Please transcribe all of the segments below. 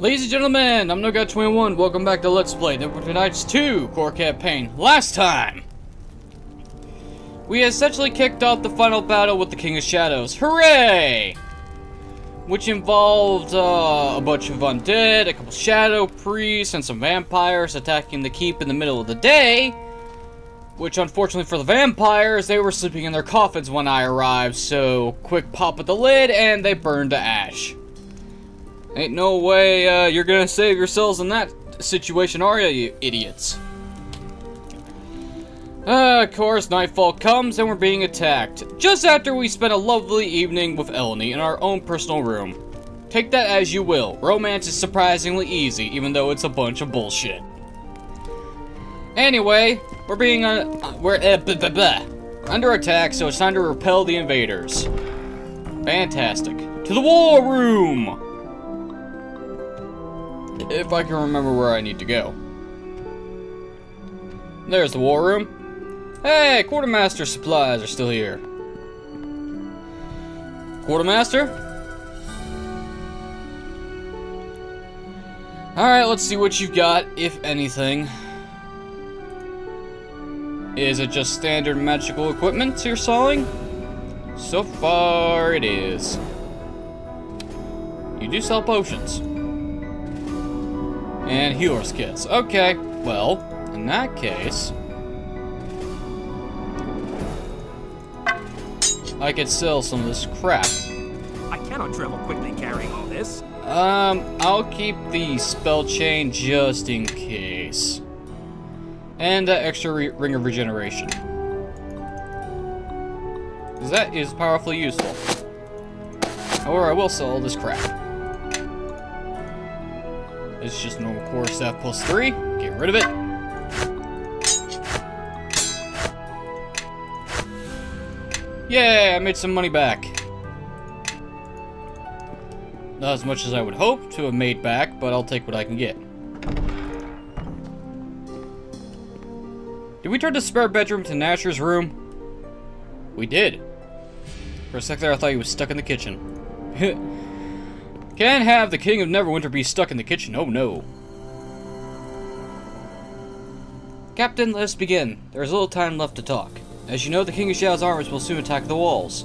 Ladies and gentlemen, I'm NoGod21. Welcome back to Let's Play Neverwinter Nights 2 Core Campaign. Last time, we essentially kicked off the final battle with the King of Shadows. Hooray! Which involved uh, a bunch of undead, a couple shadow priests, and some vampires attacking the keep in the middle of the day. Which, unfortunately for the vampires, they were sleeping in their coffins when I arrived, so quick pop of the lid and they burned to ash. Ain't no way uh, you're gonna save yourselves in that situation, are you, you idiots? Uh, of course, nightfall comes and we're being attacked. Just after we spent a lovely evening with Elanee in our own personal room. Take that as you will. Romance is surprisingly easy, even though it's a bunch of bullshit. Anyway, we're being uh, we're uh, blah, blah, blah. under attack, so it's time to repel the invaders. Fantastic. To the war room! If I can remember where I need to go. There's the war room. Hey, quartermaster supplies are still here. Quartermaster? Alright, let's see what you've got, if anything. Is it just standard magical equipment you're selling? So far, it is. You do sell potions. And healer's kits. Okay, well, in that case... I could sell some of this crap. I cannot travel quickly carrying all this. Um, I'll keep the spell chain just in case. And that extra re ring of regeneration. Because that is powerfully useful. However, I will sell all this crap. It's just normal core staff plus three. Get rid of it. Yeah, I made some money back. Not as much as I would hope to have made back, but I'll take what I can get. Did we turn the spare bedroom to Nasher's room? We did. For a sec there, I thought he was stuck in the kitchen. Can't have the King of Neverwinter be stuck in the kitchen, oh no. Captain, let us begin. There is little time left to talk. As you know, the King of Shadows' armies will soon attack the walls.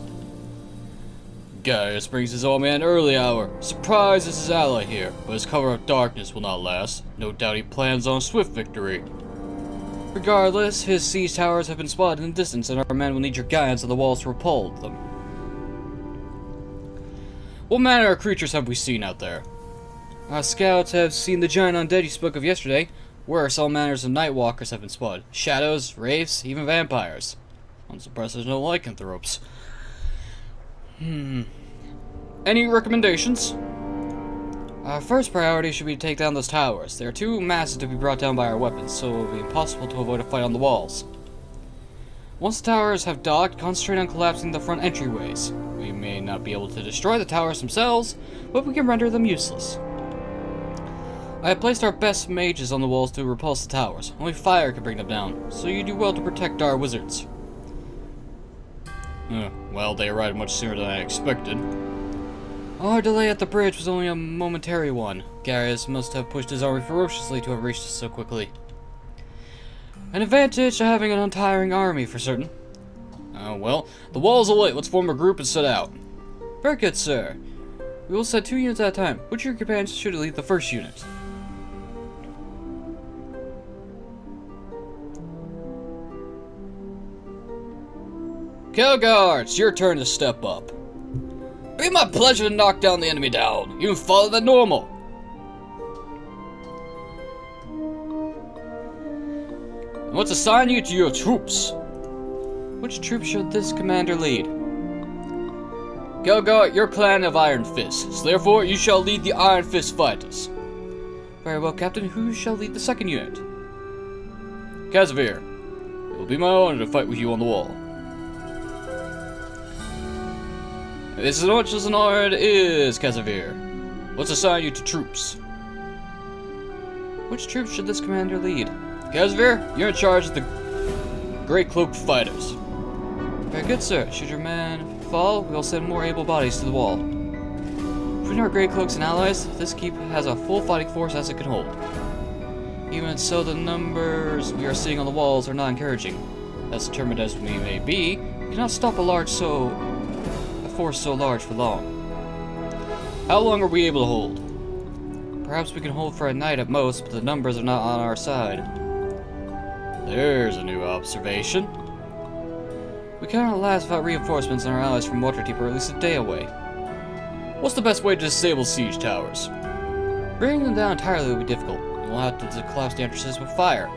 Garius brings his old man early hour. Surprise! Surprises his ally here, but his cover of darkness will not last. No doubt he plans on swift victory. Regardless, his siege towers have been spotted in the distance, and our men will need your guidance on the walls to repel them. What manner of creatures have we seen out there? Our scouts have seen the giant undead you spoke of yesterday. Worse, all manners of nightwalkers have been spotted. Shadows, wraiths, even vampires. I'm surprised there's no lycanthropes. Hmm. Any recommendations? Our first priority should be to take down those towers. They are too massive to be brought down by our weapons, so it will be impossible to avoid a fight on the walls. Once the towers have docked, concentrate on collapsing the front entryways. We may not be able to destroy the towers themselves, but we can render them useless. I have placed our best mages on the walls to repulse the towers. Only fire can bring them down, so you do well to protect our wizards. Uh, well, they arrived much sooner than I expected. Our delay at the bridge was only a momentary one. Garius must have pushed his army ferociously to have reached us so quickly. An advantage to having an untiring army, for certain. Oh, well, the walls are lit. Let's form a group and set out. Very good, sir. We will set two units at a time. Which of your companions should lead the first unit? Guards, your turn to step up. Be my pleasure to knock down the enemy down, You follow the normal. Let's assign you to your troops. Which troop should this commander lead? Kelgar, your clan of Iron Fists. Therefore, you shall lead the Iron Fist fighters. Very well, Captain. Who shall lead the second unit? Casimir. It will be my honor to fight with you on the wall. This is much as an honor it is, Casimir. Let's assign you to troops. Which troops should this commander lead? Casimir, you're in charge of the Grey Cloak Fighters. Very good, sir. Should your men fall, we'll send more able bodies to the wall. Between our Grey Cloaks and allies, this keep has a full fighting force as it can hold. Even so, the numbers we are seeing on the walls are not encouraging. As determined as we may be, we cannot stop a large so... a force so large for long. How long are we able to hold? Perhaps we can hold for a night at most, but the numbers are not on our side. There's a new observation. We cannot last without reinforcements and our allies from Waterdeep are at least a day away. What's the best way to disable siege towers? Bringing them down entirely will be difficult. We'll have to collapse the entrances with fire.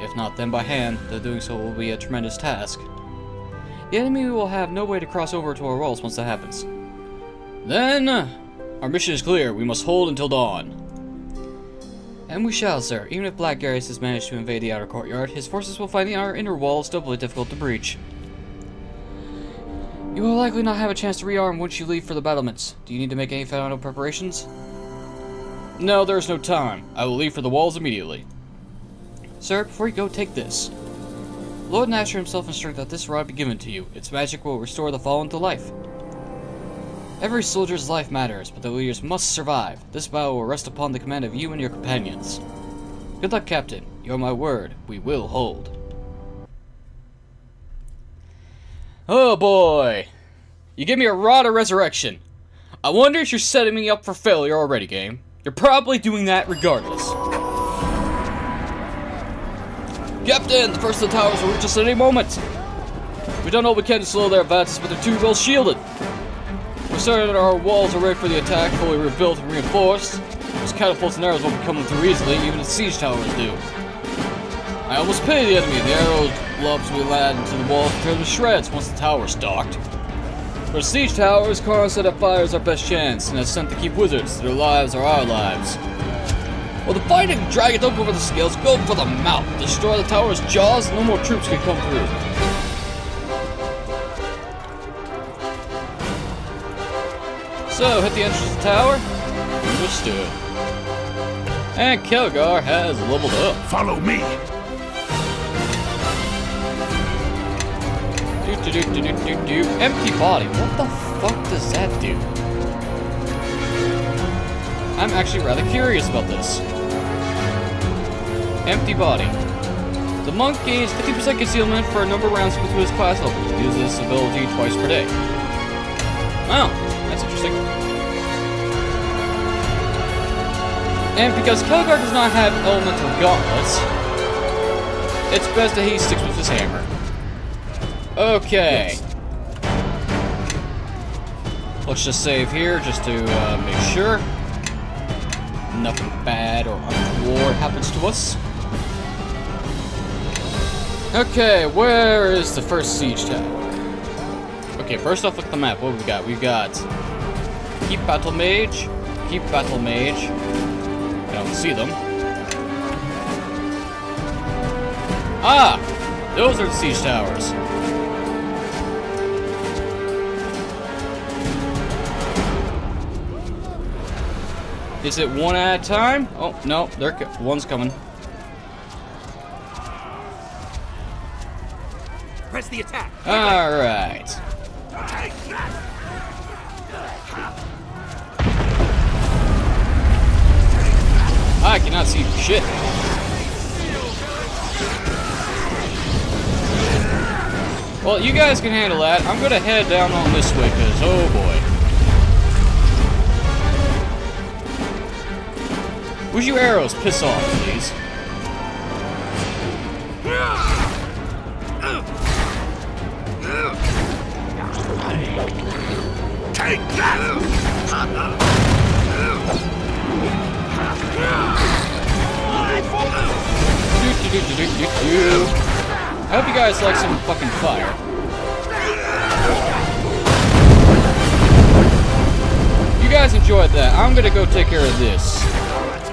If not, then by hand, though doing so will be a tremendous task. The enemy will have no way to cross over to our walls once that happens. Then, uh, our mission is clear. We must hold until dawn. And we shall, sir. Even if Black Garius has managed to invade the outer courtyard, his forces will find the outer inner walls doubly difficult to breach. You will likely not have a chance to rearm once you leave for the battlements. Do you need to make any final preparations? No, there is no time. I will leave for the walls immediately. Sir, before you go, take this. Lord Nasher himself instructed that this rod be given to you. Its magic will restore the fallen to life. Every soldier's life matters, but the leaders must survive. This battle will rest upon the command of you and your companions. Good luck, Captain. You're my word. We will hold. Oh boy! You give me a rod of resurrection. I wonder if you're setting me up for failure already, game. You're probably doing that regardless. Captain, the first of the towers will reach us at any moment. We've done all we can to slow their advances, but they're too well shielded. We're certain our walls are ready for the attack, fully rebuilt and reinforced. Those catapults and arrows won't be coming through easily, even as siege towers do. I almost pity the enemy. The arrows lobs we land into the wall turn to shreds once the tower's docked. For siege towers, Kharon said that fire is our best chance, and has sent to keep wizards. Their lives are our lives. Well, the fighting dragon don't go for the scales, go for the mouth. Destroy the tower's jaws, no more troops can come through. So, hit the entrance of the tower? Understood. And Kelgar has leveled up. Follow me. Do, do, do, do, do, do. Empty body. What the fuck does that do? I'm actually rather curious about this. Empty body. The monk gains 50% concealment for a number of rounds between his class levels. Uses this ability twice per day. Wow, that's interesting. And because Kelgar does not have elemental gauntlets, it's best that he sticks with his hammer. Okay. Let's just save here just to uh, make sure nothing bad or untoward happens to us. Okay, where is the first siege tower? Okay, first off, look at the map. What we got? We've got Keep Battle Mage, Keep Battle Mage. I don't see them. Ah! Those are the siege towers. Is it one at a time? Oh, no, they're one's coming. Press the attack. All right. I cannot see shit. Well, you guys can handle that. I'm gonna head down on this way, cause oh boy. Would you arrows piss off, please? Take that! I hope you guys like some fucking fire. You guys enjoyed that. I'm gonna go take care of this.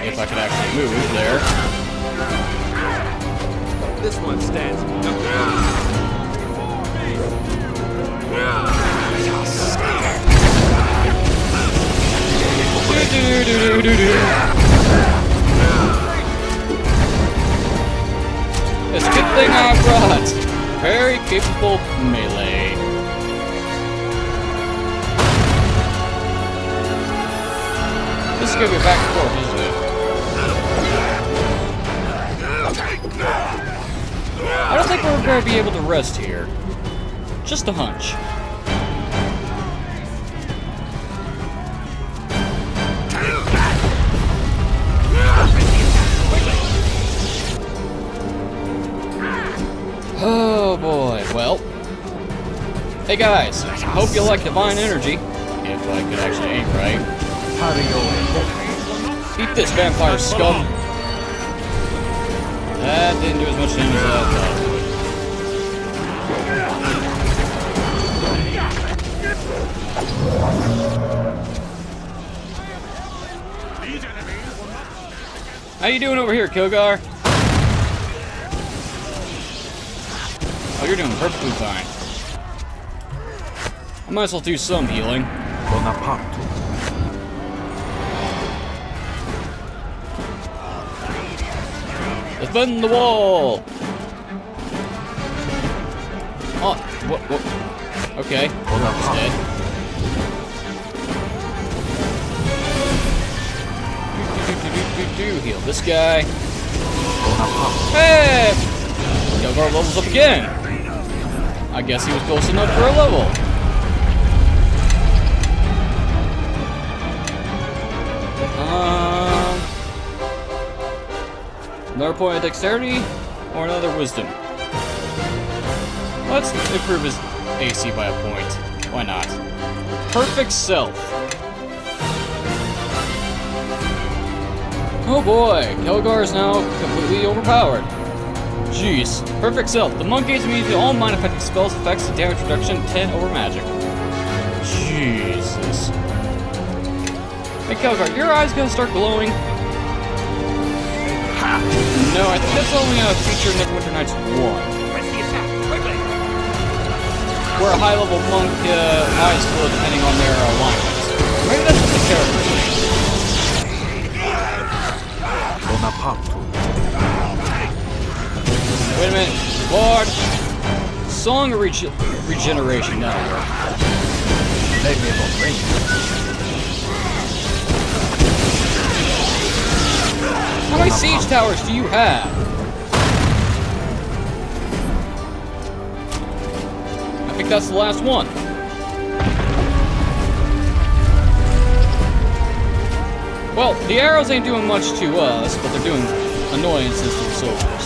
If I can actually move there. This one stands. Do, do, do, do, do. It's a good thing I brought very capable melee. This is gonna be back and forth, I don't think we're gonna be able to rest here. Just a hunch. Oh boy, well. Hey guys, hope you like Divine Energy. If I could actually aim right. Eat this vampire scum. That didn't do as much damage as I thought. How you doing over here, Kelgar? Oh, you're doing perfectly fine. I might as well do some healing. Bonaparte. Defend the wall! Oh, what, what? Okay, he's dead. Do, do, do, do, do, do. Heal this guy. Hey! Kelgar levels up again. I guess he was close enough for a level. Um, another point of dexterity or another wisdom. Let's improve his AC by a point. Why not? Perfect self. Oh boy, Kelgar is now completely overpowered. Jeez. Perfect self. The monk gains immunity to all mind affecting spells, effects, and damage reduction 10 over magic. Jesus. Hey Kelgar, your eyes gonna start glowing? No, I think that's only a feature in Neverwinter Nights 1. Press the attack, quickly! Where a high level monk uh, eyes glow depending on their alignment. Maybe that's just the character. Bonaparte. Wait a minute. Lord! Song rege regeneration, that'll work. How many siege towers do you have? I think that's the last one. Well, the arrows ain't doing much to us, but they're doing annoyances to the soldiers.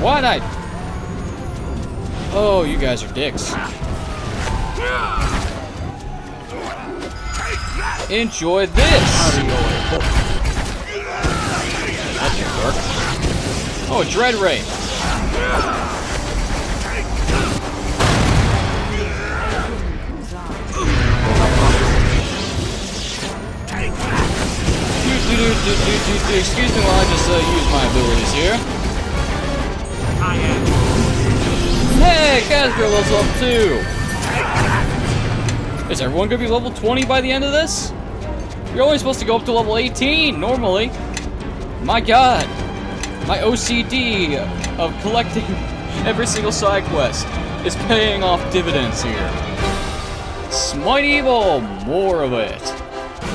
Why'd I? Oh, you guys are dicks. Enjoy this! That work. Oh, a Dread Ray. Excuse me while I just uh, use my abilities here. Hey, Casper levels up too. Is everyone gonna be level 20 by the end of this? You're only supposed to go up to level 18 normally. My god. My OCD of collecting every single side quest is paying off dividends here. Smite Evil, more of it.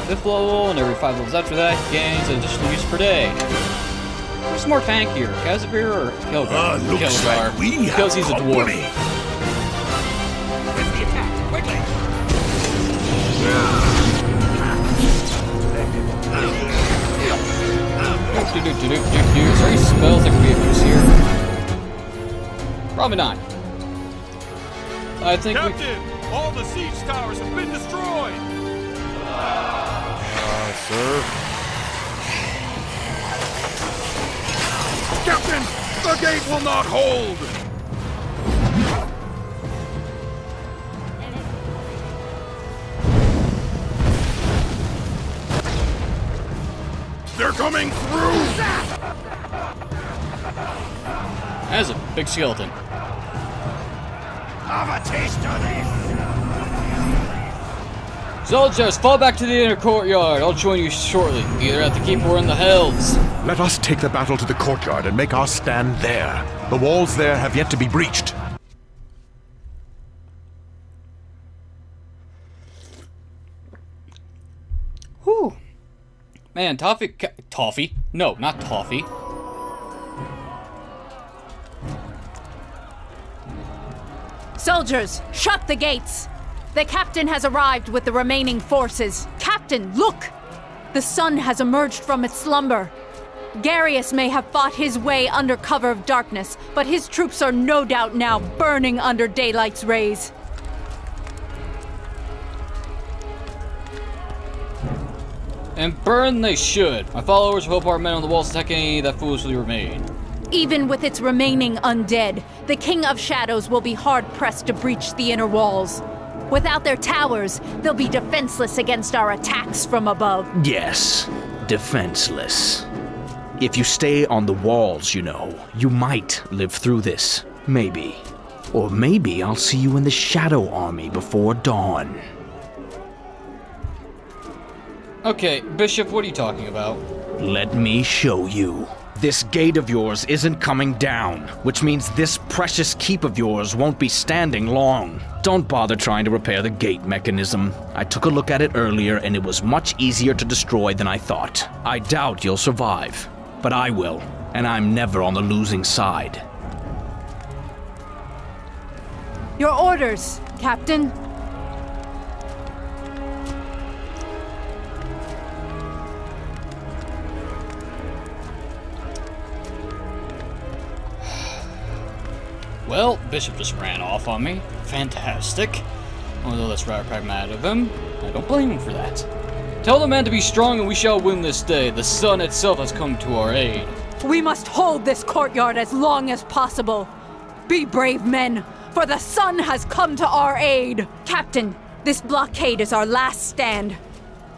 Fifth level, and every five levels after that, gains additional use per day. Who's more tankier, Casimir or Kelgar? Ah, looks Kelgar, like we because have he's a dwarf. Do, do, do, do, do, do. Is there any spells that could be of use here? Probably not. I think we. Captain, all the siege towers have been destroyed. Ah, sir. Captain, the gate will not hold. Coming through! That's a big skeleton. Have a taste of this! Soldiers, fall back to the inner courtyard. I'll join you shortly, either at the keep or in the hells. Let us take the battle to the courtyard and make our stand there. The walls there have yet to be breached. Man, toffee, toffee? No, not toffee. Soldiers, shut the gates! The captain has arrived with the remaining forces. Captain, look! The sun has emerged from its slumber. Garius may have fought his way under cover of darkness, but his troops are no doubt now burning under daylight's rays. And burn they should. My followers hope our men on the walls attack any that foolishly remain. Even with its remaining undead, the King of Shadows will be hard pressed to breach the inner walls. Without their towers, they'll be defenseless against our attacks from above. Yes, defenseless. If you stay on the walls, you know, you might live through this. Maybe. Or maybe I'll see you in the Shadow Army before dawn. Okay, Bishop, what are you talking about? Let me show you. This gate of yours isn't coming down, which means this precious keep of yours won't be standing long. Don't bother trying to repair the gate mechanism. I took a look at it earlier and it was much easier to destroy than I thought. I doubt you'll survive, but I will, and I'm never on the losing side. Your orders, Captain. Well, Bishop just ran off on me. Fantastic. Although that's rather pragmatic of him, I don't blame him for that. Tell the men to be strong and we shall win this day. The sun itself has come to our aid. We must hold this courtyard as long as possible. Be brave men, for the sun has come to our aid. Captain, this blockade is our last stand.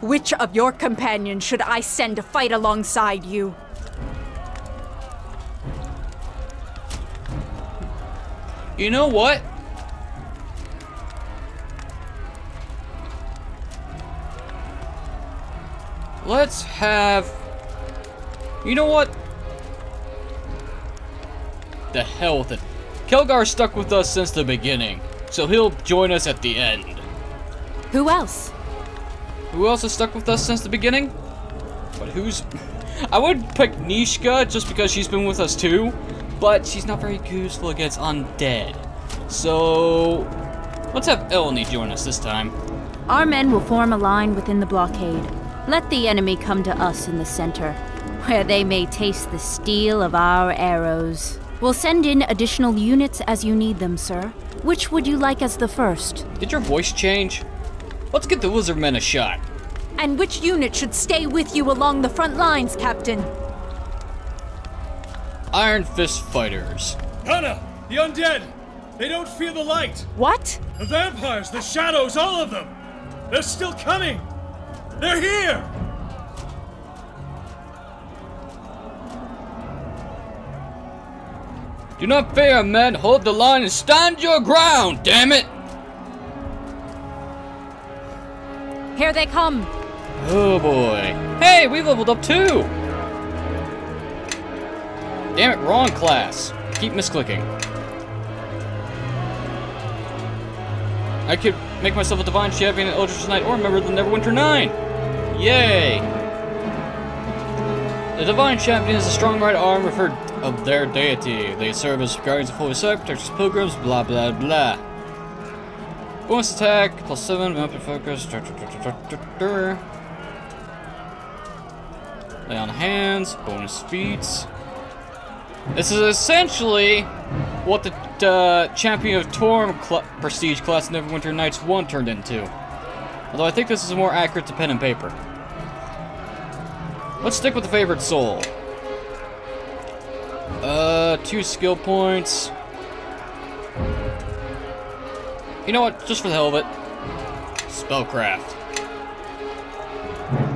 Which of your companions should I send to fight alongside you? You know what? Let's have... You know what? The hell with it. Kelgar stuck with us since the beginning, so he'll join us at the end. Who else? Who else has stuck with us since the beginning? But who's... I would pick Neeshka just because she's been with us too, but she's not very useful against undead. So... Let's have Elanee join us this time. Our men will form a line within the blockade. Let the enemy come to us in the center, where they may taste the steel of our arrows. We'll send in additional units as you need them, sir. Which would you like as the first? Did your voice change? Let's get the lizard men a shot. And which unit should stay with you along the front lines, Captain? Iron Fist Fighters. Hannah, the undead! They don't fear the light! What? The vampires, the shadows, all of them! They're still coming! They're here! Do not fear, men. Hold the line and stand your ground, damn it! Here they come. Oh boy. Hey, we leveled up too! Damn it, wrong class. Keep misclicking. I could make myself a Divine Champion in Eldritch Knight or a member of the Neverwinter Nine! Yay! The Divine Champion is a strong right arm referred of their deity. They serve as guardians of Holy Site, protectors of pilgrims, blah blah blah. Bonus attack, plus 7, weapon focus. dur, dur, dur. Lay on hands, bonus feats. This is essentially what the uh, Champion of Torm cl Prestige class Neverwinter Nights 1 turned into. Although I think this is more accurate to pen and paper. Let's stick with the favorite soul. Uh, two skill points. You know what? Just for the hell of it. Spellcraft.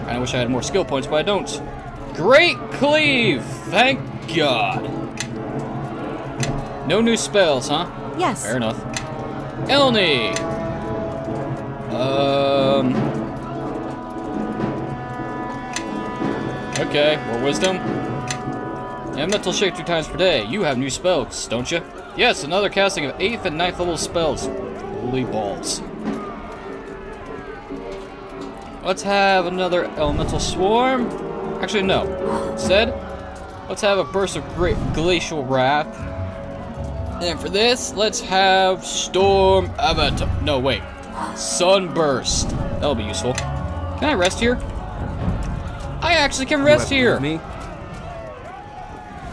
I wish I had more skill points, but I don't. Great Cleave! Thank God. No new spells, huh? Yes. Fair enough. Elanee! Um. Okay, more wisdom. And mental shake two times per day. You have new spells, don't you? Yes, another casting of 8th and ninth level spells. Holy balls. Let's have another elemental swarm. Actually, no. Instead, let's have a burst of great glacial wrath. And for this, let's have storm avatar. No, wait. Sunburst. That'll be useful. Can I rest here? I actually can rest here. Me?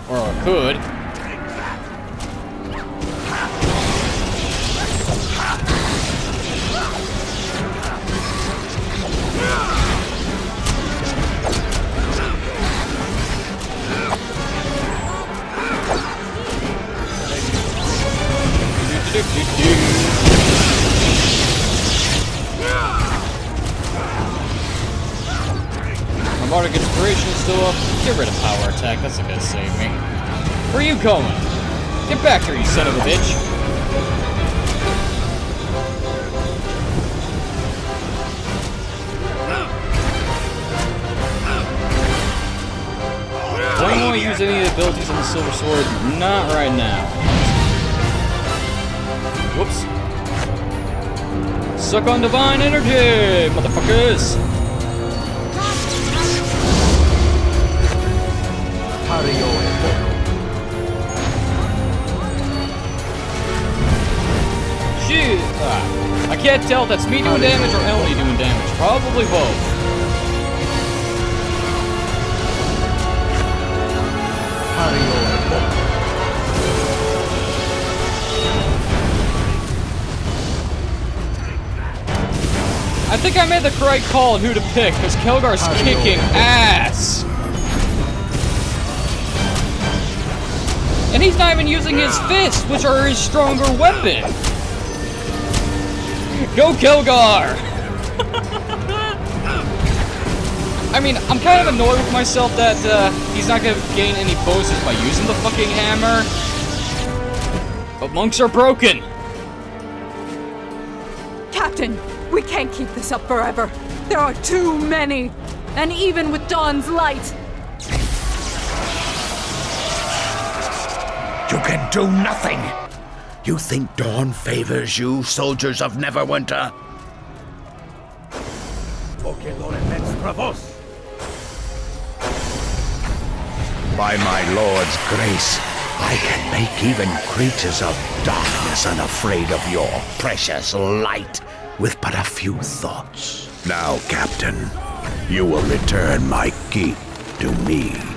Or I could. Attack, that's not gonna save me. Where are you going? Get back here, you son of a bitch! Don't want to use any of the abilities on the Silver Sword. Not right now. Whoops. Suck on Divine Energy, motherfuckers! I can't tell if that's me doing damage or Ellie doing damage. Probably both. I think I made the correct call on who to pick, because Kelgar's kicking ass! And he's not even using his fists, which are his stronger weapon! Go Kelgar! I mean, I'm kind of annoyed with myself that uh, he's not gonna gain any bonuses by using the fucking hammer. But monks are broken! Captain, we can't keep this up forever. There are too many. And even with Dawn's light, You can do nothing. You think Dawn favors you, soldiers of Neverwinter? By my lord's grace, I can make even creatures of darkness unafraid of your precious light with but a few thoughts. Now, Captain, you will return my keep to me.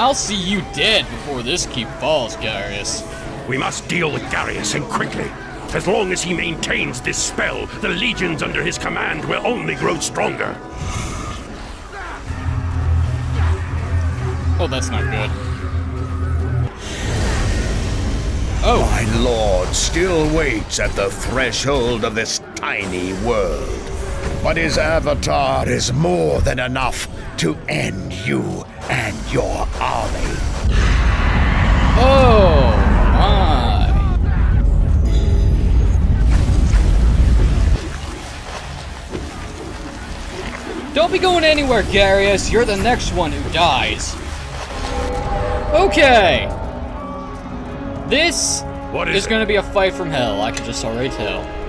I'll see you dead before this keep falls, Garius. We must deal with Garius, and quickly. As long as he maintains this spell, the legions under his command will only grow stronger. Oh, that's not good. Oh, My lord still waits at the threshold of this tiny world. But his avatar is more than enough to end you and your army. oh my. Don't be going anywhere, Garius. You're the next one who dies. Okay. This What is is going to be a fight from hell. I can just already tell.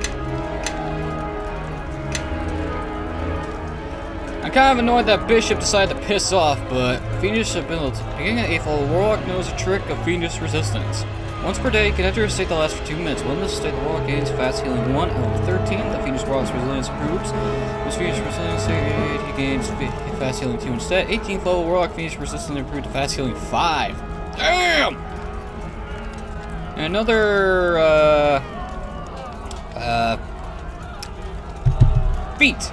I'm kind of annoyed that Bishop decided to piss off, but Fiendish ability. Beginning at 8th level, Warlock knows a trick of Fiendish resistance. Once per day, can enter a state that lasts for 2 minutes. When this state, the Warlock gains fast healing 1 at 13. The Fiendish Warlock's resilience improves. This Fiendish resilience state, he gains fast healing 2 instead. 18th level, Warlock Fiendish resistance improved to fast healing 5. Damn! And another, uh... Uh... Feat.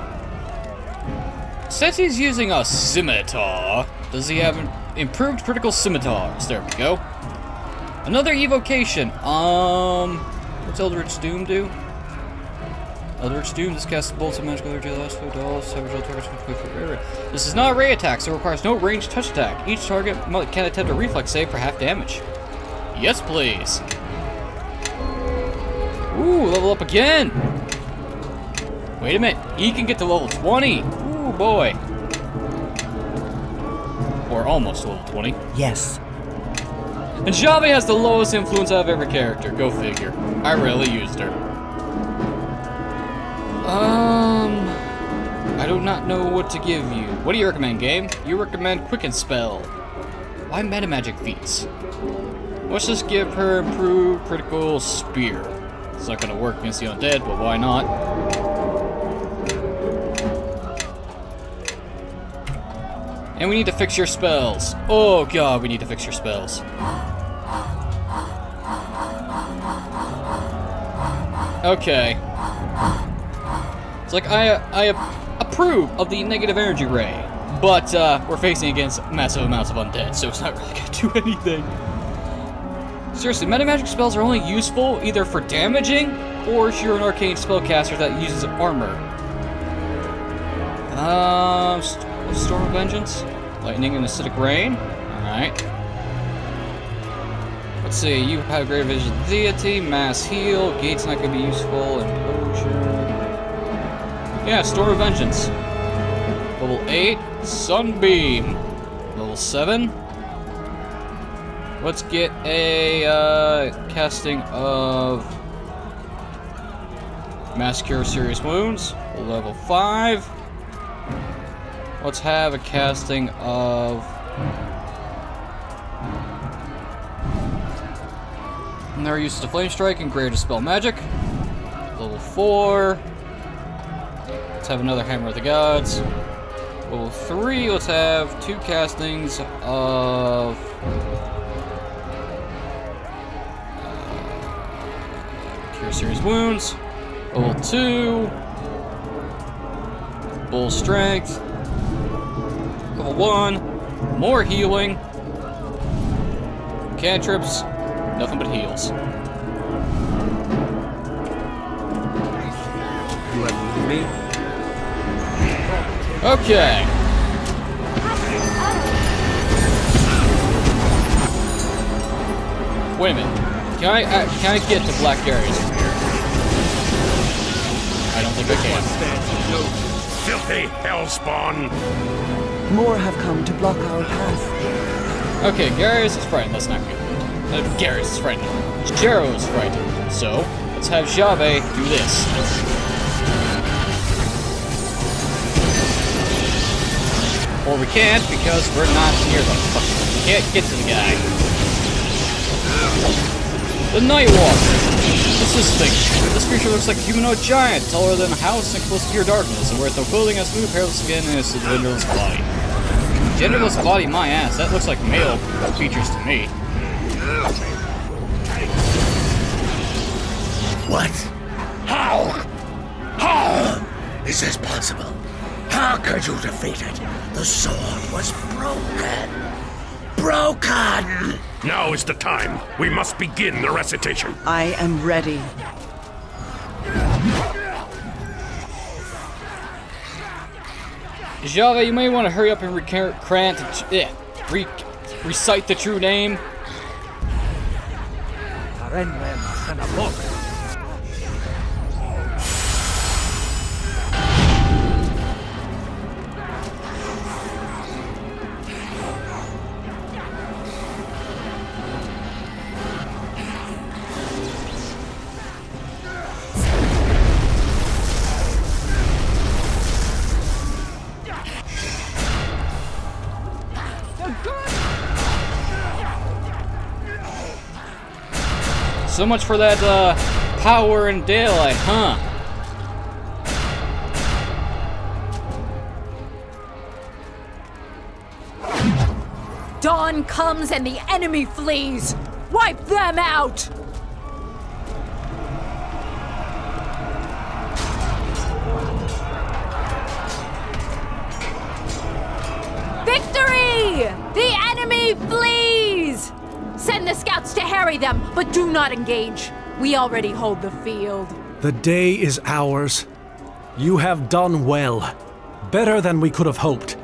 Since he's using a scimitar, does he have improved critical scimitars? There we go. Another evocation. Um, what's Eldritch Doom do? Eldritch Doom, this casts bolts of magical energy that lasts for dolls, all targets with quick. This is not a ray attack, so it requires no ranged touch attack. Each target can attempt a reflex save for half damage. Yes, please. Ooh, level up again. Wait a minute, he can get to level 20. Boy. Or almost level 20. Yes. And Javi has the lowest influence out of every character. Go figure. I rarely used her. Um, I do not know what to give you. What do you recommend, game? You recommend Quicken Spell. Why meta magic feats? Let's just give her improved critical spear. It's not gonna work against the undead, but why not? And we need to fix your spells. Oh god, we need to fix your spells. Okay. It's like I I approve of the negative energy ray, but uh, we're facing against massive amounts of undead, so it's not really gonna do anything. Seriously, meta magic spells are only useful either for damaging or if you're an arcane spellcaster that uses armor. Um, St Storm of Vengeance, Lightning and Acidic Rain. All right. Let's see. You have Great Vision Deity, Mass Heal. Gate's not gonna be useful, and. Yeah, Storm of Vengeance. Level eight, Sunbeam. Level seven. Let's get a uh, casting of Mass Cure Serious Wounds, level 5. Let's have a casting of Never uses a Flame Strike and Greater Spell Magic, level 4. Let's have another Hammer of the Gods. Level 3, let's have two castings of uh, Cure Serious Wounds. Level 2. Bull Strength. Level 1. More healing. Cantrips. Nothing but heals. You have me? Okay. Wait a minute. Can I uh, can I get to Black Garius from here? I don't think I can. Filthy hellspawn! More have come to block our path. Okay, Garius is frightened. That's not good. Uh, Garius is frightened. Jero is frightened. So let's have Jave do this. Or we can't because we're not near the fuck. We can't get to the guy. The Nightwalker. This is thing. This creature looks like a humanoid giant, taller than a house and close to pure darkness, and wears no clothing, has smooth, hairless skin, and a genderless body. Genderless body, my ass. That looks like male features to me. What? How? How is this possible? How could you defeat it? The sword was broken. Broken! Now is the time. We must begin the recitation. I am ready. Java, you may want to hurry up and recant, yeah, eh, re recite the true name. So much for that uh, power and daylight, huh? Dawn comes and the enemy flees! Wipe them out! Send scouts to harry them, but do not engage. We already hold the field. The day is ours. You have done well. Better than we could have hoped.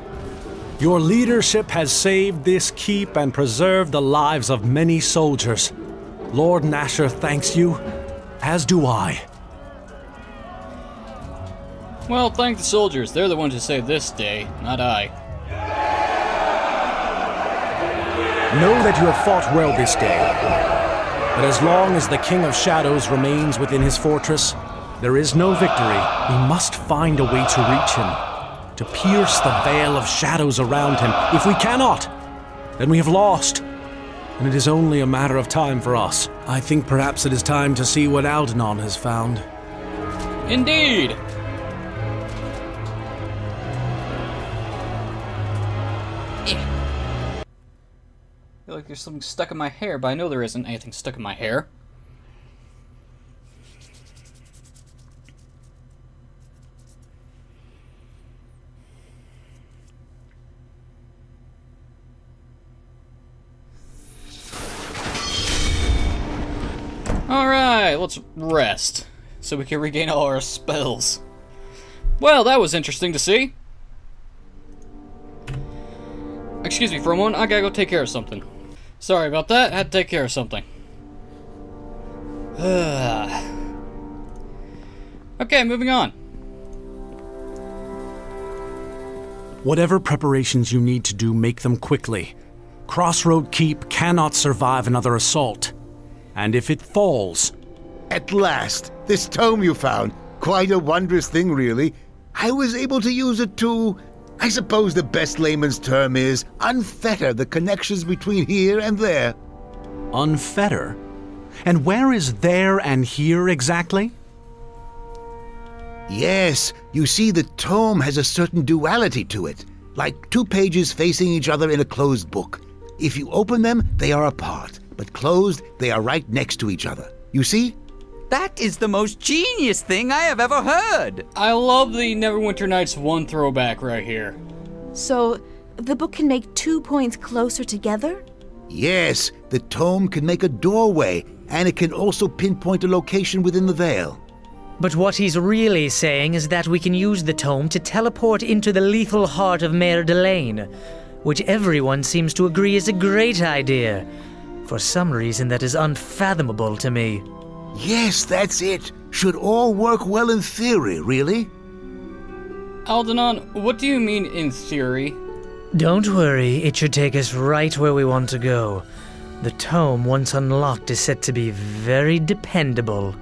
Your leadership has saved this keep and preserved the lives of many soldiers. Lord Nasher thanks you, as do I. Well, thank the soldiers. They're the ones who saved this day, not I. Know that you have fought well this day. But as long as the King of Shadows remains within his fortress, there is no victory. We must find a way to reach him. to pierce the veil of shadows around him. If we cannot, then we have lost. And it is only a matter of time for us. I think perhaps it is time to see what Aldanon has found. Indeed! There's something stuck in my hair, but I know there isn't anything stuck in my hair. Alright, let's rest. So we can regain all our spells. Well, that was interesting to see. Excuse me for a moment, I gotta go take care of something. Sorry about that, had to take care of something. okay, moving on. Whatever preparations you need to do, make them quickly. Crossroad Keep cannot survive another assault. And if it falls, At last, this tome you found. Quite a wondrous thing, really. I was able to use it to. I suppose the best layman's term is unfetter the connections between here and there. unfetter? And where is there and here exactly? Yes, you see, the tome has a certain duality to it, like two pages facing each other in a closed book. If you open them, they are apart, but closed, they are right next to each other. You see? That is the most genius thing I have ever heard. I love the Neverwinter Nights 1 throwback right here. So, the book can make two points closer together? Yes, the tome can make a doorway, and it can also pinpoint a location within the veil. But what he's really saying is that we can use the tome to teleport into the lethal heart of Merdelain, which everyone seems to agree is a great idea. For some reason that is unfathomable to me. Yes, that's it. Should all work well in theory, really? Aldanon, what do you mean in theory? Don't worry, it should take us right where we want to go. The tome, once unlocked, is said to be very dependable.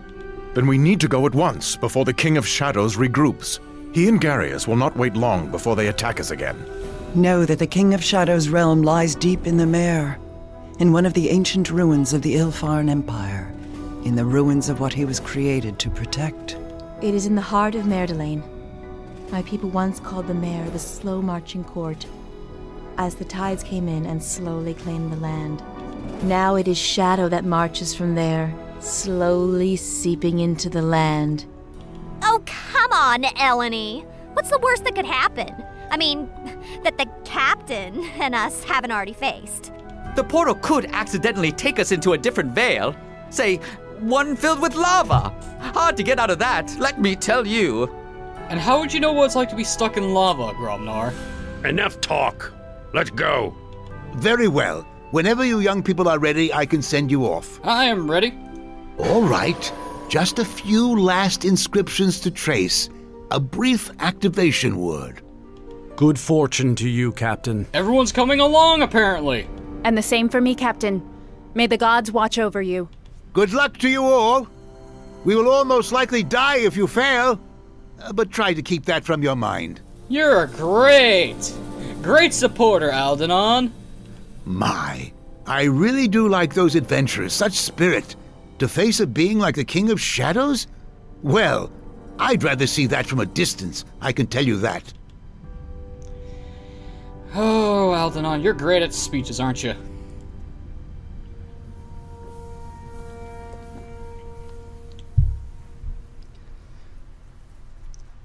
Then we need to go at once before the King of Shadows regroups. He and Garius will not wait long before they attack us again. Know that the King of Shadows' realm lies deep in the Mare, in one of the ancient ruins of the Illefarn Empire, in the ruins of what he was created to protect. It is in the heart of Merdelain. My people once called the Mare the slow marching court, as the tides came in and slowly claimed the land. Now it is shadow that marches from there, slowly seeping into the land. Oh, come on, Elanee. What's the worst that could happen? I mean, that the captain and us haven't already faced. The portal could accidentally take us into a different veil. Say, one filled with lava. Hard to get out of that, let me tell you. And how would you know what it's like to be stuck in lava, Grobnar? Enough talk. Let's go. Very well. Whenever you young people are ready, I can send you off. I am ready. All right. Just a few last inscriptions to trace. A brief activation word. Good fortune to you, Captain. Everyone's coming along, apparently. And the same for me, Captain. May the gods watch over you. Good luck to you all. We will all most likely die if you fail, uh, but try to keep that from your mind. You're a great! Great supporter, Aldanon. My, I really do like those adventurers, such spirit. To face a being like the King of Shadows? Well, I'd rather see that from a distance, I can tell you that. Oh, Aldanon, you're great at speeches, aren't you?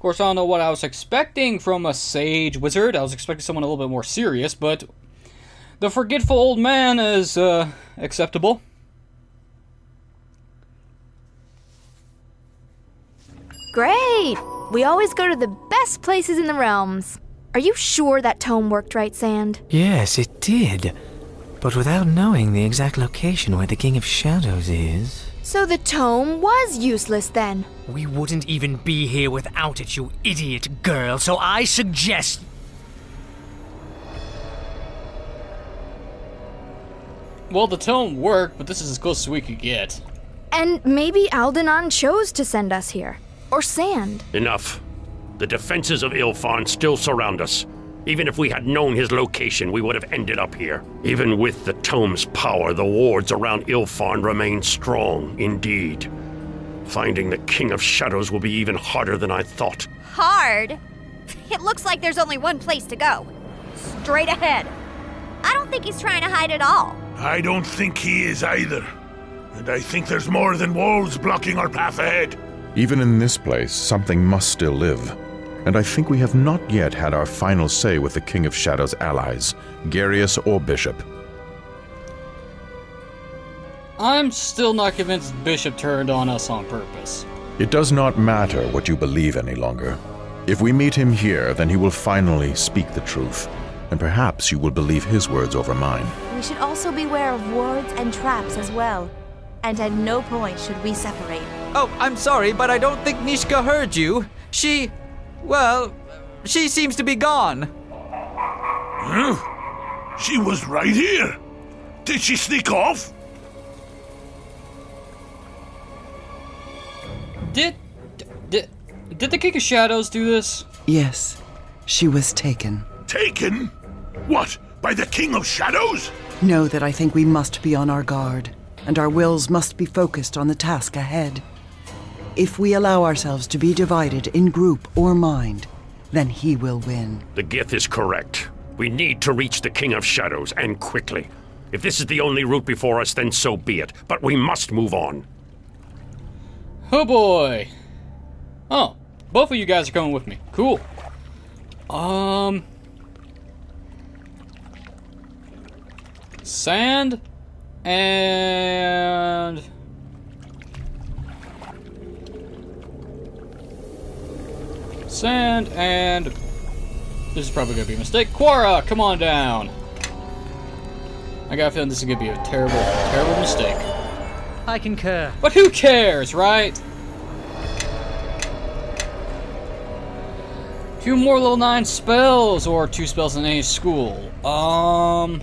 Course, I don't know what I was expecting from a sage wizard. I was expecting someone a little bit more serious, but the forgetful old man is uh, acceptable. Great! We always go to the best places in the realms. Are you sure that tome worked right, Sand? Yes, it did. But without knowing the exact location where the King of Shadows is. So the tome was useless then. We wouldn't even be here without it, you idiot girl, so I suggest. Well, the tome worked, but this is as close as we could get. And maybe Aldanon chose to send us here. Or Sand. Enough. The defenses of Illefarn still surround us. Even if we had known his location, we would have ended up here. Even with the tome's power, the wards around Illefarn remain strong indeed. Finding the King of Shadows will be even harder than I thought. Hard? It looks like there's only one place to go. Straight ahead. I don't think he's trying to hide at all. I don't think he is either. And I think there's more than walls blocking our path ahead. Even in this place, something must still live. And I think we have not yet had our final say with the King of Shadows' allies, Garius or Bishop. I'm still not convinced Bishop turned on us on purpose. It does not matter what you believe any longer. If we meet him here, then he will finally speak the truth, and perhaps you will believe his words over mine. We should also beware of wards and traps as well. And at no point should we separate. Oh, I'm sorry, but I don't think Neeshka heard you. She. Well, she seems to be gone. Huh? She was right here. Did she sneak off? Did. Did. Did the King of Shadows do this? Yes, she was taken. Taken? What? By the King of Shadows? Know that I think we must be on our guard, and our wills must be focused on the task ahead. If we allow ourselves to be divided in group or mind, then he will win. The Gith is correct. We need to reach the King of Shadows, and quickly. If this is the only route before us, then so be it. But we must move on. Oh boy. Oh, both of you guys are coming with me. Cool. Um. Sand and sand and this is probably gonna be a mistake. Qara, come on down. I got a feeling this is gonna be a terrible, terrible mistake. I concur. But who cares, right? Two more level 9 spells, or two spells in any school. Um...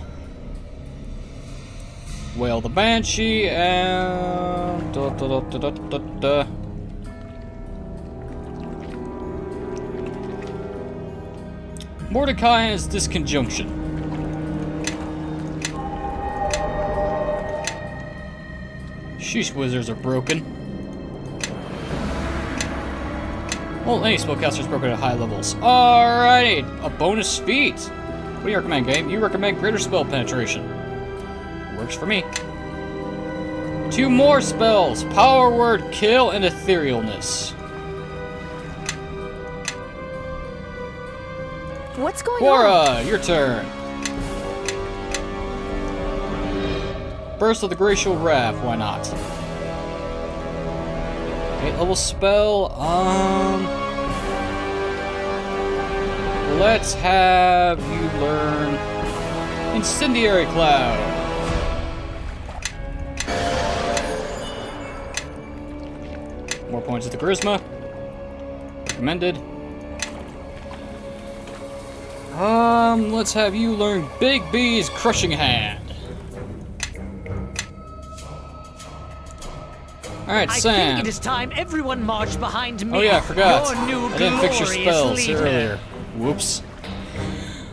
Wail the Banshee, and... Da, da, da, Mordecai his disconjunction. Sheesh, wizards are broken. Well, any spellcaster's broken at high levels. Alright, a bonus feat. What do you recommend, game? You recommend greater spell penetration. Works for me. Two more spells. Power Word, Kill, and Etherealness. What's going Qara, on? your turn. Burst of the Glacial Wrath, why not? Eight level spell, um... Let's have you learn Incendiary Cloud. More points of the Charisma. Recommended. Um, let's have you learn Bigby's Crushing Hand. Alright, I Sam. think it is time everyone marched behind me. Oh yeah, I forgot. I didn't fix your spells leader. earlier. Whoops.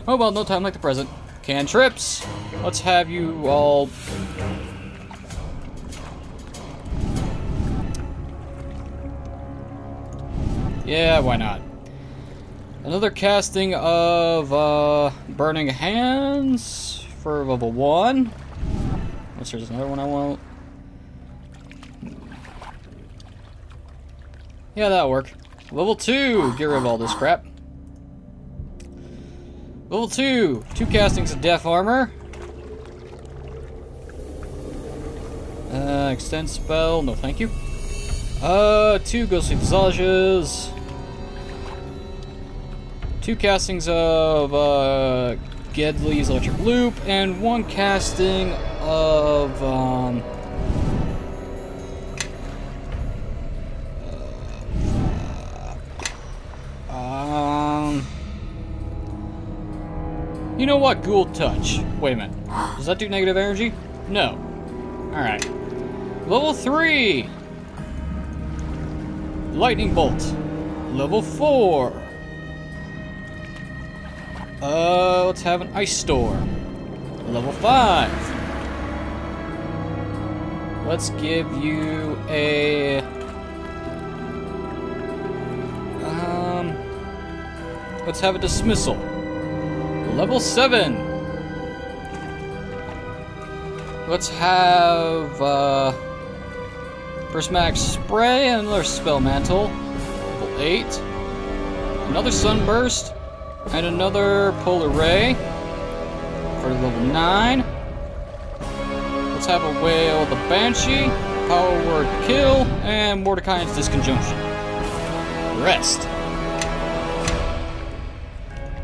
Oh well, no time like the present. Cantrips. Let's have you all. Yeah, why not? Another casting of uh, Burning Hands for level one. Unless there's another one I want. Yeah, that'll work. Level 2! Get rid of all this crap. Level 2! Two castings of Death Armor. Uh, extend spell. No, thank you. Uh, two Ghostly Visages. Two castings of, uh, Gedlee's Electric Loop. And one casting of, um... Um, you know what? Ghoul Touch. Wait a minute. Does that do negative energy? No. Alright. Level 3! Lightning Bolt. Level 4. Uh, let's have an ice storm. Level 5. Let's give you a... Um... Let's have a dismissal. Level 7. Let's have, uh... Prismatic Spray and another Spell Mantle. Level 8. Another Sunburst. And another Polar Ray. For level 9. Let's have a Wail the Banshee. Power Word Kill. And Mordecai's Disconjunction. Rest.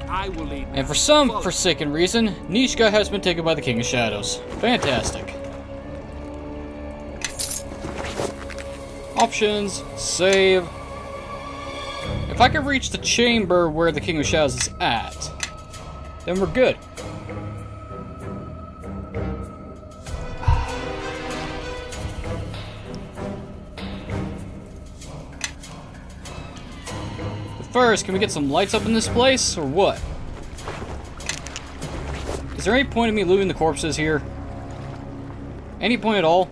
I will lead. And for some forsaken reason, Neeshka has been taken by the King of Shadows. Fantastic. Options, save. If I can reach the chamber where the King of Shadows is at, then we're good. But first, can we get some lights up in this place, or what? Is there any point in me looting the corpses here? Any point at all?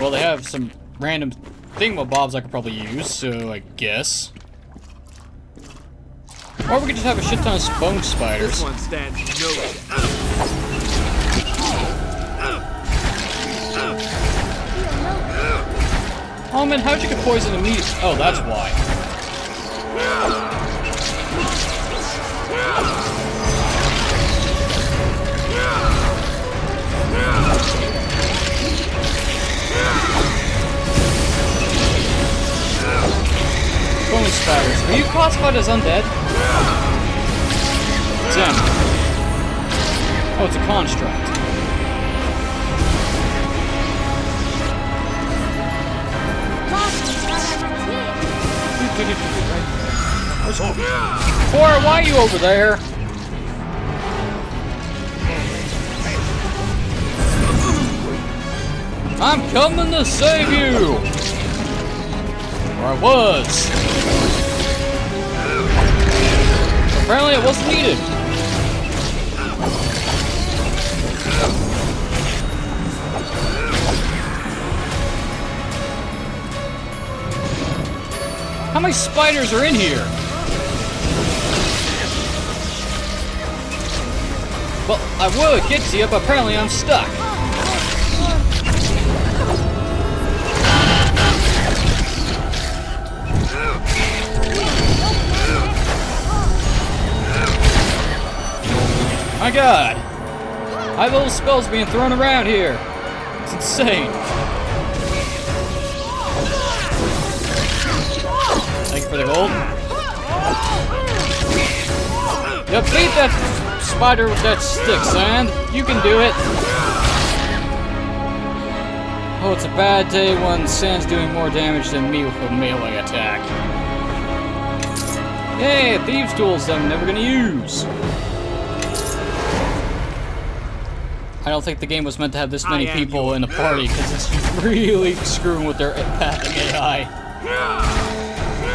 Well, they have some random thingamabobs I could probably use, so I guess. Or we could just have a shit ton of bone spiders. This one stands no Oh man, how'd you get poisoned immediately? Oh, that's why. Spiders. Are you classified as undead? Zen. Oh, it's a construct. Qara, why are you over there? I'm coming to save you! Or I was. Apparently it wasn't needed. How many spiders are in here? Well, I would get to you, but apparently I'm stuck. My god! I High level spells being thrown around here. It's insane. Thank you for the gold. Yep, beat that spider with that stick, Sand. You can do it. Oh, it's a bad day when Sand's doing more damage than me with a melee attack. Yay, thieves' tools that I'm never gonna use. I don't think the game was meant to have this ah, many people in the party because it's really screwing with their empathic AI.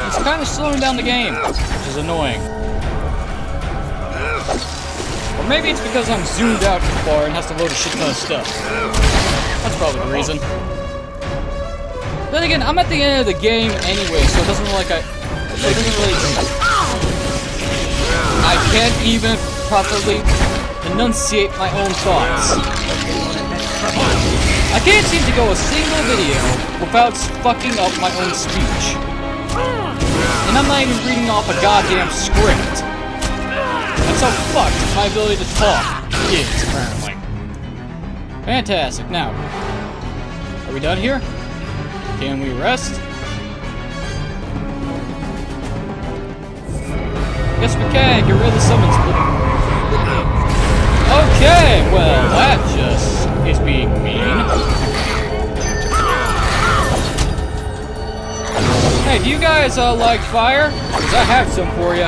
It's kind of slowing down the game, which is annoying. Or maybe it's because I'm zoomed out too far and has to load a shit ton of stuff. That's probably the reason. Then again, I'm at the end of the game anyway, so it doesn't look like I... It doesn't really... I can't even properly enunciate my own thoughts. I can't seem to go a single video without fucking up my own speech. And I'm not even reading off a goddamn script. That's how fucked my ability to talk is, apparently. Fantastic. Now, are we done here? Can we rest? Yes, we can. Get rid of the summons. Okay, well, that just is being mean. Hey, do you guys uh, like fire? Because I have some for you.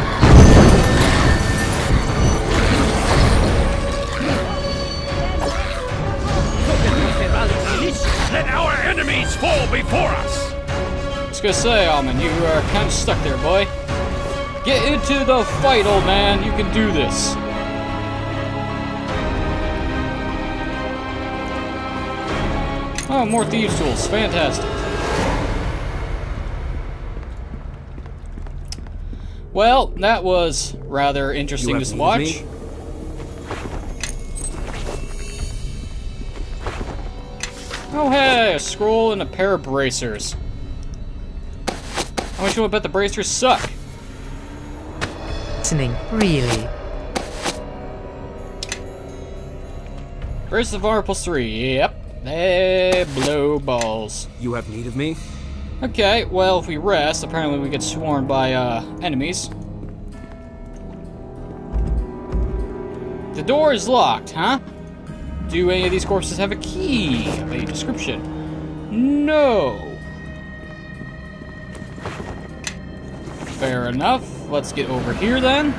Let our enemies fall before us! I was gonna say, Ammon, you are kind of stuck there, boy. Get into the fight, old man. You can do this. Oh, more thieves tools. Fantastic. Well, that was rather interesting to watch. me? Oh hey, a scroll and a pair of bracers. How much you want to bet the bracers suck? Listening, really. Bracers of armor plus three. Yep. They blow balls. You have need of me? Okay, well, if we rest, apparently we get swarmed by, uh, enemies. The door is locked, huh? Do any of these corpses have a key of a description? No. Fair enough. Let's get over here then.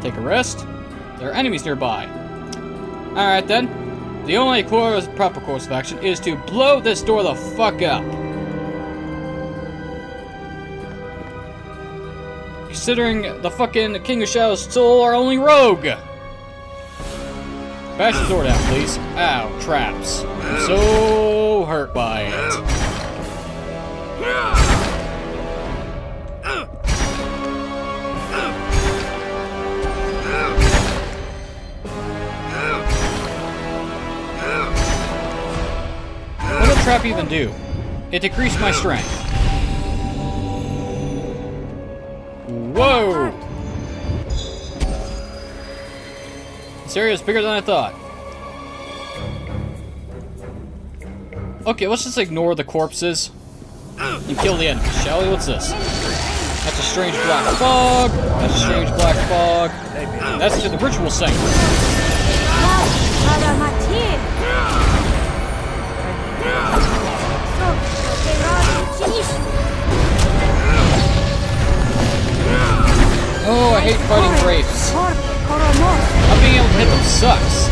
Take a rest. There are enemies nearby. Alright then. The only course, proper course of action is to blow this door the fuck up. Considering the fucking King of Shadows stole our only rogue. Bash the door down, please. Ow, traps. I'm so hurt by it. Trap even do? It decreased my strength. Whoa! This area is bigger than I thought. Okay, let's just ignore the corpses and kill the enemies, shall we? What's this? That's a strange black fog. That's a strange black fog. That's the ritual sanctum. Oh, I hate fighting wraiths. Not being able to hit them sucks.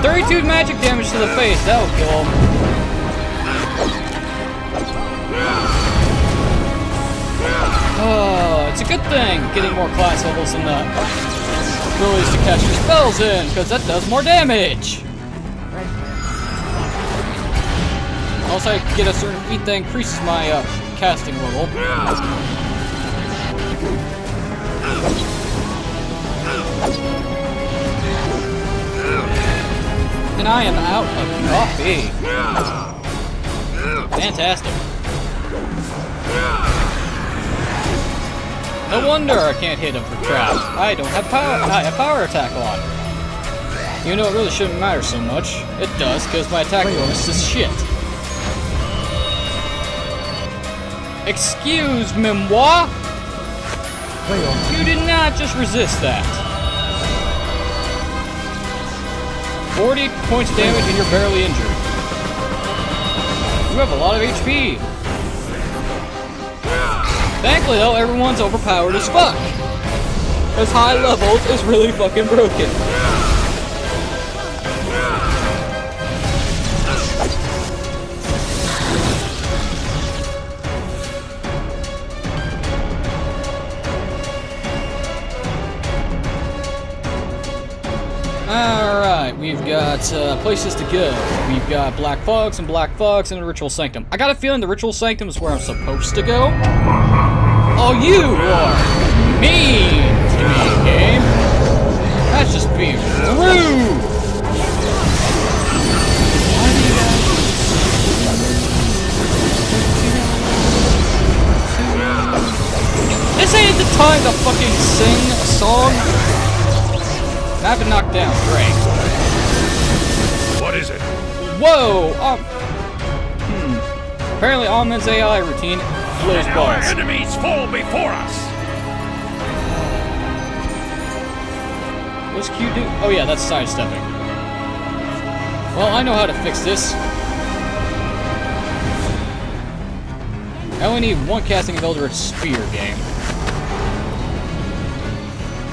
32 magic damage to the face, that'll kill him. Oh, it's a good thing getting more class levels and the abilities to catch your spells in, because that does more damage. Also, I get a certain feat that increases my uh, casting level. And I am out of coffee. Fantastic. No wonder I can't hit him for traps. I don't have power. I have power attack on. You know, it really shouldn't matter so much. It does, because my attack bonus is shit. Excuse me, moi? You did not just resist that. 40 points damage and you're barely injured. You have a lot of HP. Thankfully though, everyone's overpowered as fuck. Because high levels is really fucking broken. Got uh, places to go. We've got Black Fogs and Black Fogs and a Ritual Sanctum. I got a feeling the Ritual Sanctum is where I'm supposed to go. Oh, you are mean to me, game. That's just being rude. This ain't the time to fucking sing a song. I've been knocked down. Great. What is it? Whoa! Um, hmm. Apparently, Ammon's AI routine blows Our balls. enemies fall before us. What's Q do? Oh yeah, that's sidestepping. Well, I know how to fix this. I only need one casting of Eldritch Spear game.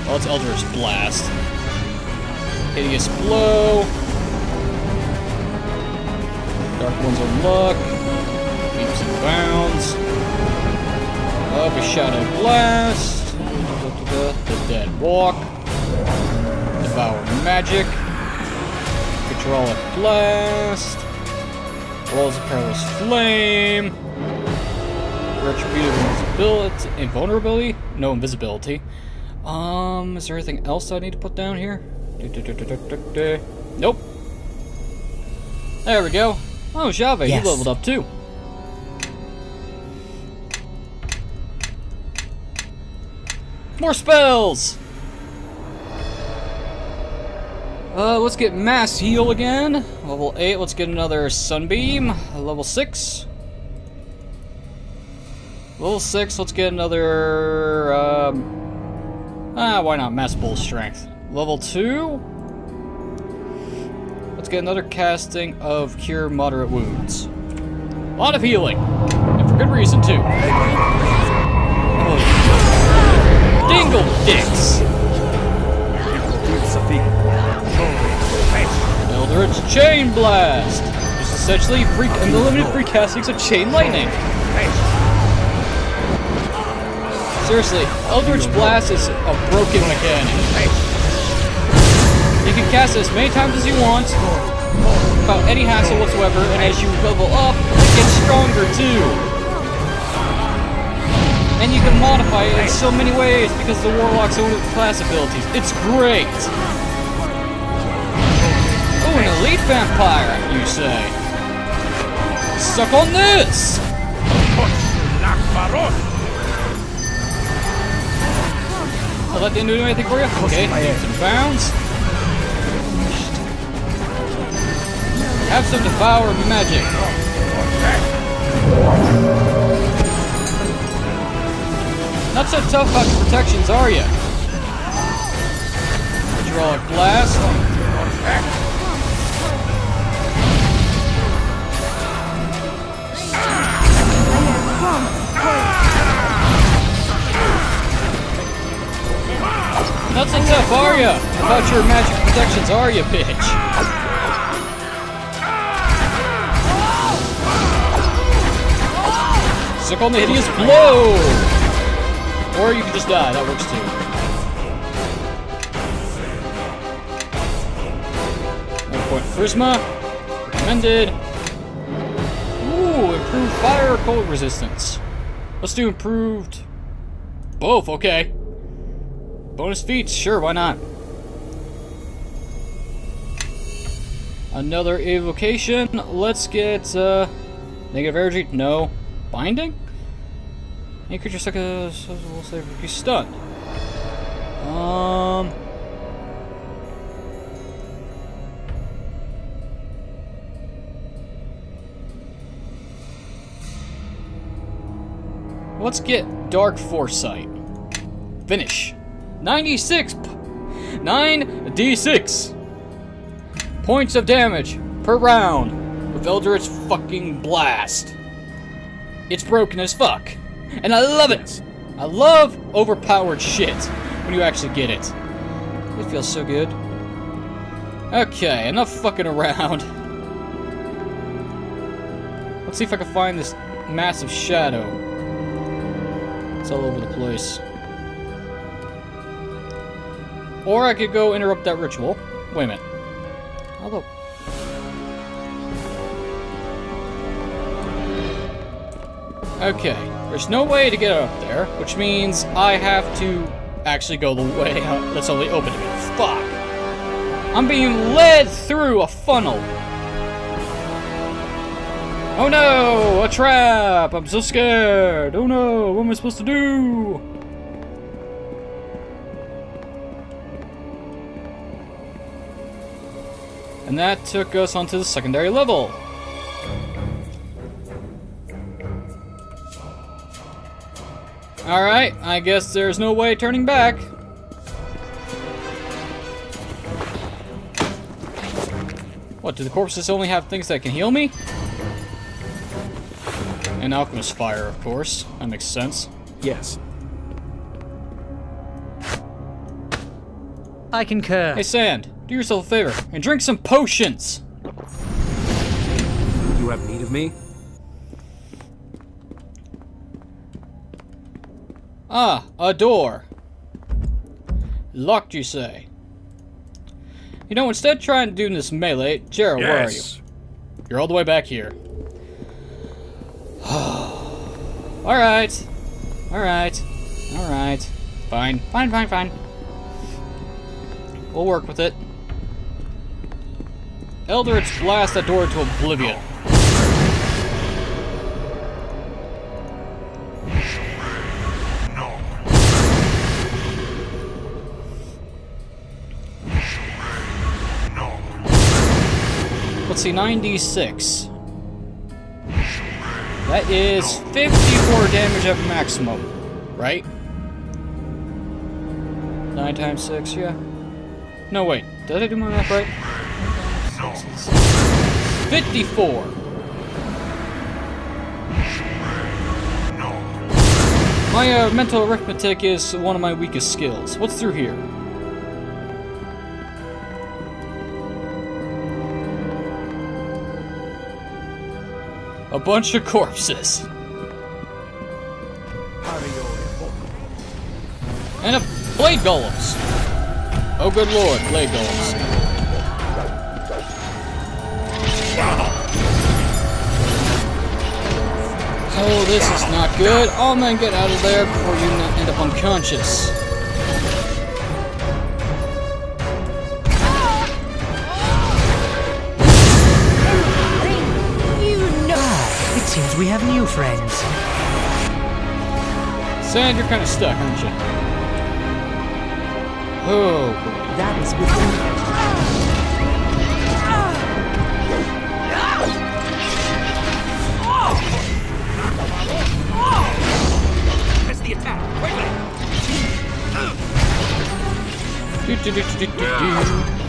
Well, it's Eldritch Blast. Hideous Blow. Dark One's on luck. Leaps and bounds. Up a Shadow Blast. The Dead Walk. Devour Magic. Hydraulic Blast. Walls of Perilous Flame. Retributive Invisibility. Invulnerability? No, Invisibility. Um, is there anything else I need to put down here? Nope. There we go. Oh, Zhjaeve, Yes. you leveled up too. More spells! Uh, let's get Mass Heal again. Level 8, let's get another Sunbeam. Level 6. Level 6, let's get another, um... Ah, why not? Mass Bull Strength. Level 2. Get another casting of Cure Moderate Wounds. A lot of healing. And for good reason, too. Oh. Dingle Dicks! Eldritch Chain Blast! Which is essentially free, unlimited free castings of Chain Lightning. Seriously, Eldritch Blast is a broken mechanic. Cast as many times as you want, without any hassle whatsoever, and as you level up, it gets stronger too. And you can modify it in so many ways because the Warlock's own class abilities. It's great! Oh, an elite vampire, you say? Suck on this! Oh, that didn't do anything for you? Okay, and bounds. Have some devour magic. Not so tough about your protections, are you? Hydraulic blast. Not so tough, are ya? About your magic protections, are ya, bitch? Suck on the hideous blow! Or you can just die, that works too. One point charisma. Recommended. Ooh, improved fire cold resistance. Let's do improved. Both, okay. Bonus feats, sure, why not? Another evocation. Let's get uh, negative energy. No. Binding? Any creature stuck will save be stunned. Um. Let's get Dark Foresight. Finish. 96! 9d6 points of damage per round with Eldritch fucking Blast. It's broken as fuck. And I love it! I love overpowered shit when you actually get it. It feels so good. Okay, enough fucking around. Let's see if I can find this massive shadow. It's all over the place. Or I could go interrupt that ritual. Wait a minute. Although... Okay, there's no way to get up there, which means I have to actually go the way out that's only open to me. Fuck! I'm being led through a funnel! Oh no! A trap! I'm so scared! Oh no! What am I supposed to do? And that took us onto the secondary level. Alright, I guess there's no way turning back. What, do the corpses only have things that can heal me? An Alchemist Fire, of course. That makes sense. Yes. I concur. Hey, Sand, do yourself a favor and drink some potions. You have need of me? Ah, a door. Locked, you say? You know, instead of trying to do this melee, Gerald, where are you? Yes. You're all the way back here. Alright. Alright. Alright. Fine. Fine, fine, fine. We'll work with it. Eldritch blast that door to oblivion. Let's see, 96. That is 54 damage at maximum, right? 9 times 6, yeah. No, wait. Did I do my math right? 54. My uh, mental arithmetic is one of my weakest skills. What's through here? A bunch of corpses. And a blade golems. Oh good lord, blade golems. Oh, this is not good. Oh, Ammon get out of there before you end up unconscious. We have new friends. Sand, you're kind of stuck, aren't you? Oh, boy. That is within. That's the attack. Quickly. Do, do, do, do, do, do.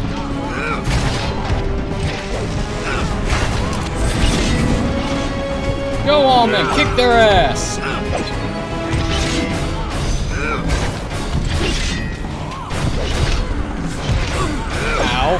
Go on, man, kick their ass. Ow.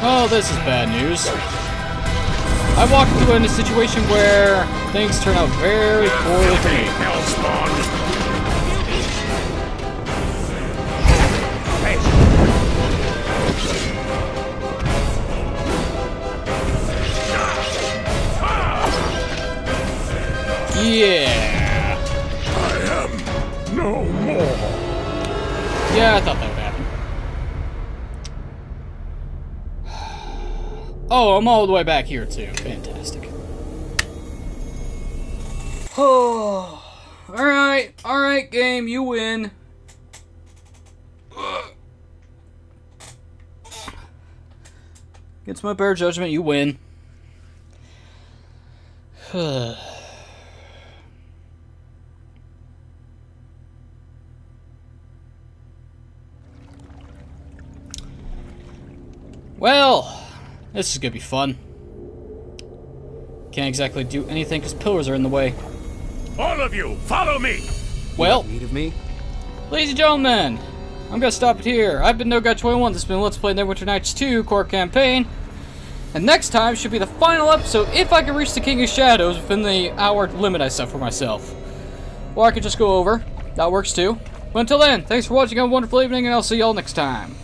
Oh, this is bad news. I walked into a situation where things turn out very poorly for me. Yeah. I am no more. Yeah, I thought that would happen. Oh, I'm all the way back here too. Fantastic. Oh, all right, all right, game, you win. Against my bare judgment, you win. Well, this is gonna be fun. Can't exactly do anything because pillars are in the way. All of you, follow me. Well, Need of me? ladies and gentlemen, I'm gonna stop it here. I've been No God 21. This has been Let's Play Neverwinter Nights 2 Core Campaign. And next time should be the final episode if I can reach the King of Shadows within the hour limit I set for myself. Or I could just go over. That works too. But until then, thanks for watching. Have a wonderful evening, and I'll see y'all next time.